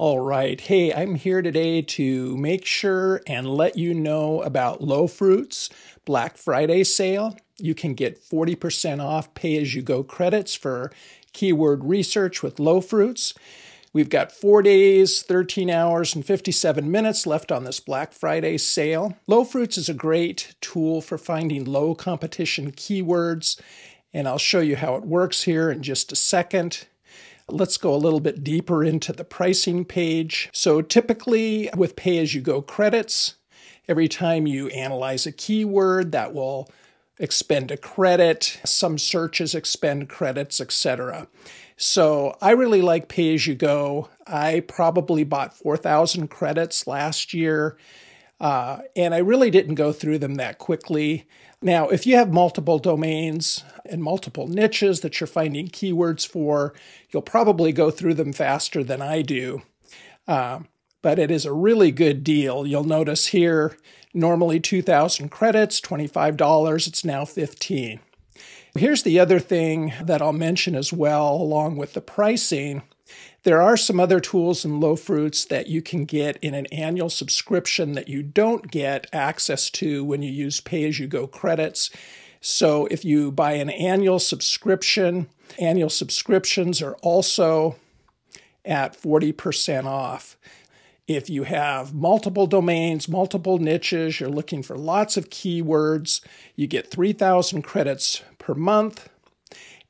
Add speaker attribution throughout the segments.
Speaker 1: All right. Hey, I'm here today to make sure and let you know about Low Fruits Black Friday sale. You can get 40% off pay as you go credits for keyword research with Low Fruits. We've got four days, 13 hours, and 57 minutes left on this Black Friday sale. Low Fruits is a great tool for finding low competition keywords, and I'll show you how it works here in just a second. Let's go a little bit deeper into the pricing page. So typically with pay-as-you-go credits, every time you analyze a keyword, that will expend a credit. Some searches expend credits, etc. So I really like pay-as-you-go. I probably bought 4,000 credits last year. Uh, and I really didn't go through them that quickly. Now, if you have multiple domains and multiple niches that you're finding keywords for, you'll probably go through them faster than I do. Uh, but it is a really good deal. You'll notice here, normally 2,000 credits, $25, it's now 15. Here's the other thing that I'll mention as well, along with the pricing. There are some other tools in Low Fruits that you can get in an annual subscription that you don't get access to when you use pay as you go credits. So if you buy an annual subscription, annual subscriptions are also at 40% off. If you have multiple domains, multiple niches, you're looking for lots of keywords, you get 3,000 credits per month.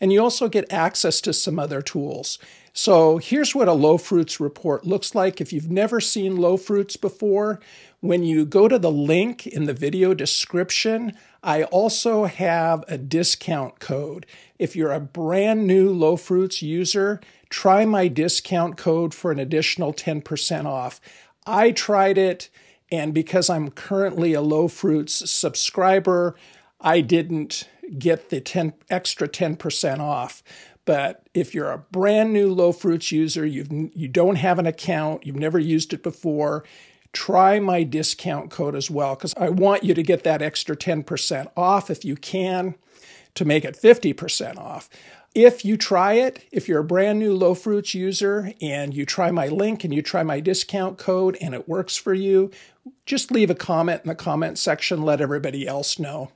Speaker 1: And you also get access to some other tools. So here's what a low fruits report looks like. If you've never seen low fruits before, when you go to the link in the video description, I also have a discount code. If you're a brand new low fruits user, try my discount code for an additional 10% off. I tried it, and because I'm currently a low fruits subscriber, I didn't get the 10 extra 10% off. But if you're a brand new low fruits user, you've, you don't have an account, you've never used it before, try my discount code as well because I want you to get that extra 10% off if you can to make it 50% off. If you try it, if you're a brand new low fruits user and you try my link and you try my discount code and it works for you, just leave a comment in the comment section, let everybody else know.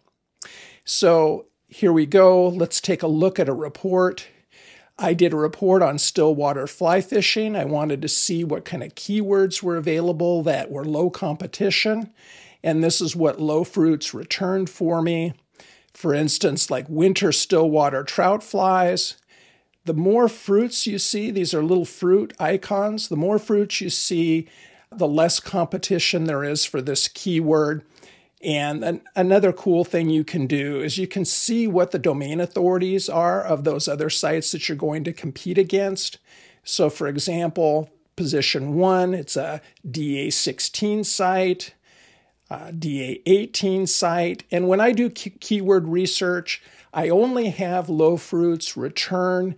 Speaker 1: So here we go. Let's take a look at a report. I did a report on stillwater fly fishing. I wanted to see what kind of keywords were available that were low competition. And this is what low fruits returned for me. For instance, like winter stillwater trout flies. The more fruits you see, these are little fruit icons, the more fruits you see, the less competition there is for this keyword. And an, another cool thing you can do is you can see what the domain authorities are of those other sites that you're going to compete against. So, for example, position one, it's a DA16 site, DA18 site. And when I do keyword research, I only have low fruits return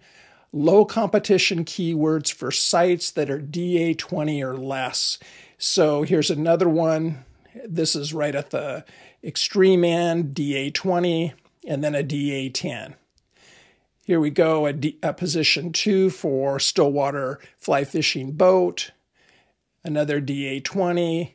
Speaker 1: low competition keywords for sites that are DA20 or less. So here's another one this is right at the extreme end, DA20, and then a DA10. Here we go, a, D, a position two for Stillwater fly fishing boat, another DA20,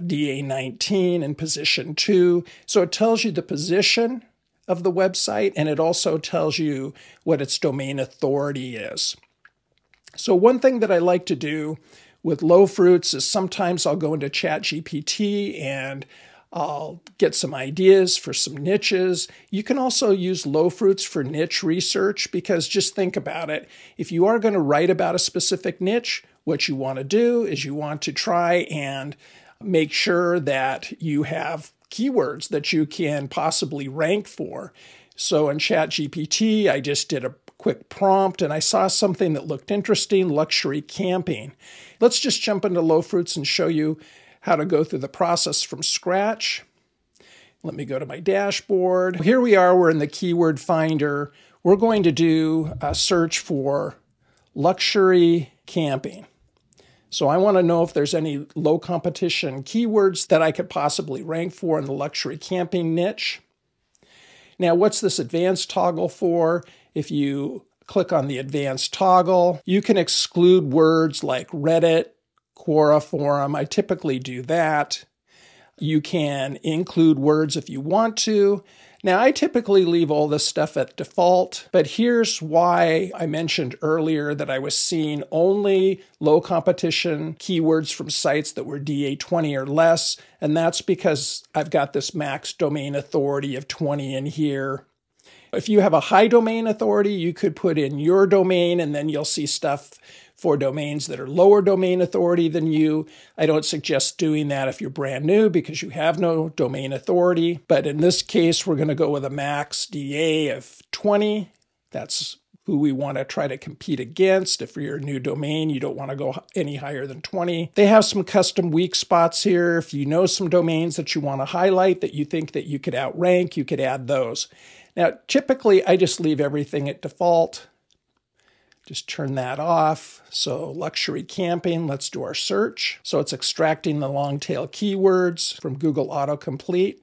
Speaker 1: DA19 in position two. So it tells you the position of the website and it also tells you what its domain authority is. So, one thing that I like to do with low fruits is sometimes I'll go into ChatGPT and I'll get some ideas for some niches. You can also use low fruits for niche research because just think about it. If you are going to write about a specific niche, what you want to do is you want to try and make sure that you have keywords that you can possibly rank for. So in ChatGPT, I just did a quick prompt and I saw something that looked interesting luxury camping. Let's just jump into low fruits and show you how to go through the process from scratch. Let me go to my dashboard. Here we are, we're in the keyword finder. We're going to do a search for luxury camping. So I want to know if there's any low competition keywords that I could possibly rank for in the luxury camping niche. Now, what's this advanced toggle for? If you click on the advanced toggle. You can exclude words like Reddit, Quora Forum. I typically do that. You can include words if you want to. Now, I typically leave all this stuff at default, but here's why I mentioned earlier that I was seeing only low competition keywords from sites that were DA20 or less, and that's because I've got this max domain authority of 20 in here. If you have a high domain authority, you could put in your domain and then you'll see stuff for domains that are lower domain authority than you. I don't suggest doing that if you're brand new because you have no domain authority. But in this case, we're going to go with a max DA of 20. That's who we want to try to compete against. If you're a new domain, you don't want to go any higher than 20. They have some custom weak spots here. If you know some domains that you want to highlight that you think that you could outrank, you could add those. Now, typically, I just leave everything at default. Just turn that off. So luxury camping, let's do our search. So it's extracting the long tail keywords from Google Autocomplete.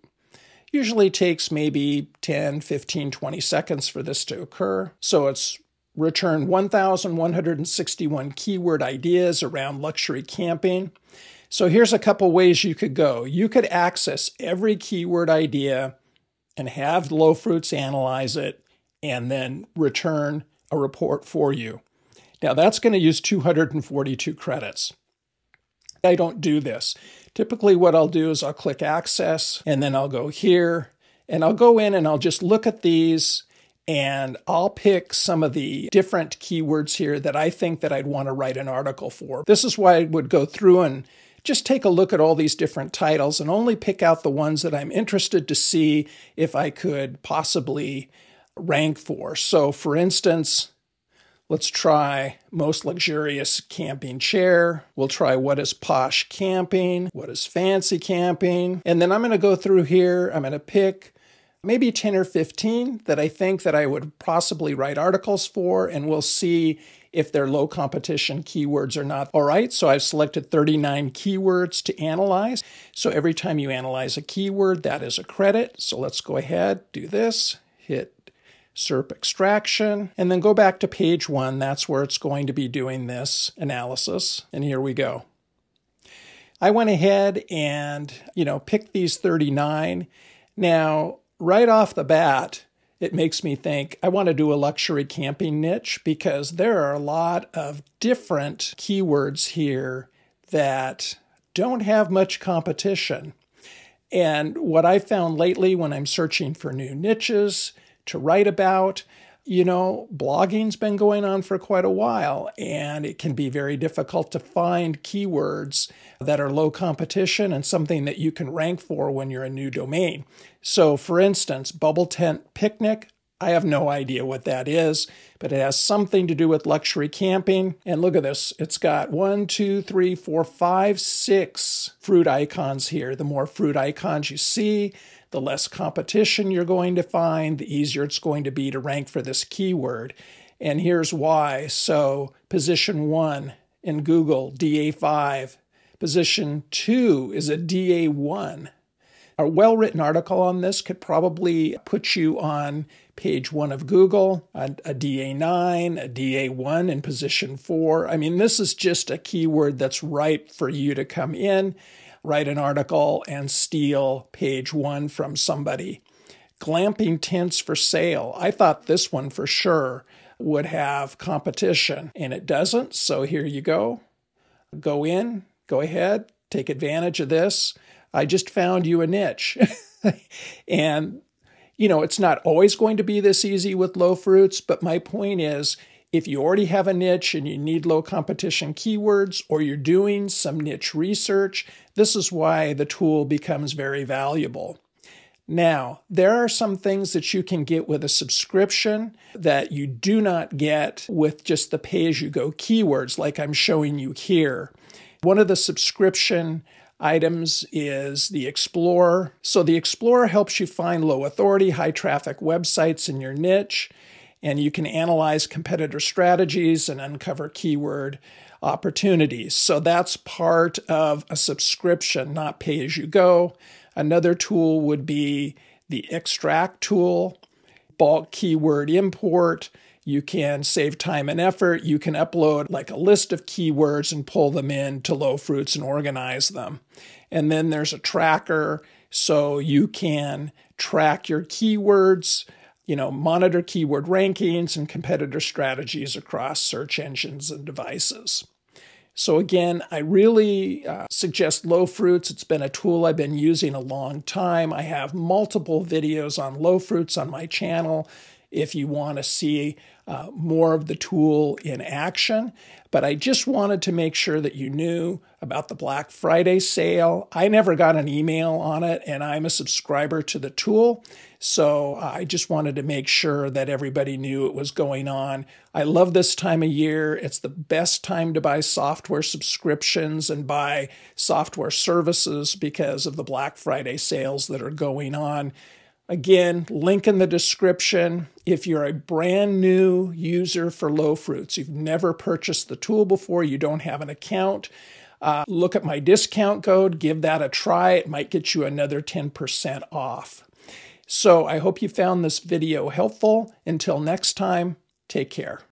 Speaker 1: Usually takes maybe 10, 15, 20 seconds for this to occur. So it's returned 1,161 keyword ideas around luxury camping. So here's a couple ways you could go. You could access every keyword idea and have Low Fruits analyze it and then return a report for you. Now that's going to use 242 credits. I don't do this. Typically, what I'll do is I'll click Access and then I'll go here and I'll go in and I'll just look at these and I'll pick some of the different keywords here that I think that I'd want to write an article for. This is why I would go through and just take a look at all these different titles and only pick out the ones that I'm interested to see if I could possibly rank for. So, for instance, let's try most luxurious camping chair. We'll try what is posh camping, what is fancy camping. And then I'm going to go through here. I'm going to pick maybe 10 or 15 that I think that I would possibly write articles for and we'll see if they're low competition keywords or not. All right, so I've selected 39 keywords to analyze. So every time you analyze a keyword, that is a credit. So let's go ahead, do this, hit SERP extraction, and then go back to page one. That's where it's going to be doing this analysis. And here we go. I went ahead and, you know, picked these 39. Now, right off the bat, it makes me think I want to do a luxury camping niche because there are a lot of different keywords here that don't have much competition. And what I found lately when I'm searching for new niches to write about. You know, blogging's been going on for quite a while, and it can be very difficult to find keywords that are low competition and something that you can rank for when you're a new domain. So, for instance, Bubble Tent Picnic, I have no idea what that is, but it has something to do with luxury camping. And look at this. It's got one, two, three, four, five, six fruit icons here. The more fruit icons you see, the less competition you're going to find, the easier it's going to be to rank for this keyword. And here's why. So, position one in Google, DA5. Position two is a DA1. A well written article on this could probably put you on page one of Google, a, a, DA9, a DA1 in position four. I mean, this is just a keyword that's ripe for you to come in write an article and steal page one from somebody. Glamping tents for sale. I thought this one for sure would have competition, and it doesn't. So here you go. Go in, go ahead, take advantage of this. I just found you a niche. and, you know, it's not always going to be this easy with low fruits, but my point is if you already have a niche and you need low competition keywords or you're doing some niche research, this is why the tool becomes very valuable. Now, there are some things that you can get with a subscription that you do not get with just the pay as you go keywords, like I'm showing you here. One of the subscription items is the Explorer. So, the Explorer helps you find low authority, high traffic websites in your niche and you can analyze competitor strategies and uncover keyword opportunities. So that's part of a subscription, not pay as you go. Another tool would be the extract tool, bulk keyword import. You can save time and effort. You can upload like a list of keywords and pull them in to Low Fruits and organize them. And then there's a tracker so you can track your keywords, you know, monitor keyword rankings and competitor strategies across search engines and devices. So again, I really uh, suggest Low Fruits. It's been a tool I've been using a long time. I have multiple videos on Low Fruits on my channel if you want to see uh, more of the tool in action. But I just wanted to make sure that you knew about the Black Friday sale. I never got an email on it, and I'm a subscriber to the tool. So uh, I just wanted to make sure that everybody knew it was going on. I love this time of year. It's the best time to buy software subscriptions and buy software services because of the Black Friday sales that are going on. Again, link in the description. If you're a brand new user for Low Fruits, you've never purchased the tool before, you don't have an account, uh, look at my discount code, give that a try. It might get you another 10% off. So I hope you found this video helpful. Until next time, take care.